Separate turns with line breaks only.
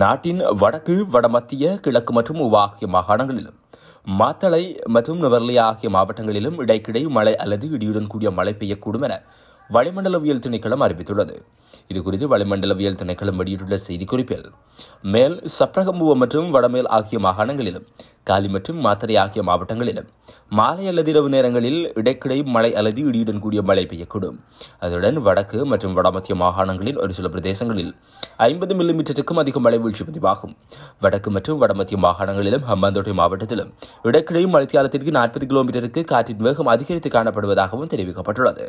நாட்டின் வடக்கு வடமத்திய கிழக்கு மற்றும் ஆகிய மாகாணங்களிலும் மாத்தளை மற்றும் நுவர்லி ஆகிய மாவட்டங்களிலும் இடைக்கிடை மழை அல்லது இடியுடன் கூடிய மழை பெய்யக்கூடும் என வளிமண்டலவியல் திணைக்களம் அறிவித்துள்ளது. இதுகுறித்து வளிமண்டலவியல் திணைக்களம் வெளியிட்டுள்ள செய்திக்குறிப்பில் மேல் சப்ரகம்புவ மற்றும் வடமேல் ஆகிய மாகாணங்களிலும் காலி மற்றும் மாத்தரை ஆகிய மாவட்டங்களிலும். மாலை அல்லது இரவு நேரங்களில் இடைக்கிடை மழை அல்லது இடியுடன் கூடிய மழை பெய்யக்கூடும். அதுடன் வடக்கு மற்றும் வடமத்திய மாகாணங்களில் ஒரு சில பிரதேசங்களில் ஐம்பது மில்லிமீட்டருக்கும் அதிக மழை வீழ்ச்சி பதிவாகும். வடக்கு மற்றும் வடமத்திய மாகாணங்களிலும் ஹம்பாந்தோட்டை மாவட்டத்திலும் இடைக்கிடை மழைத்தியாலத்திற்கு நாற்பது கிலோமீட்டருக்கு காற்றின் வேகம் அதிகரித்து காணப்படுவதாகவும் தெரிவிக்கப்பட்டுள்ளது.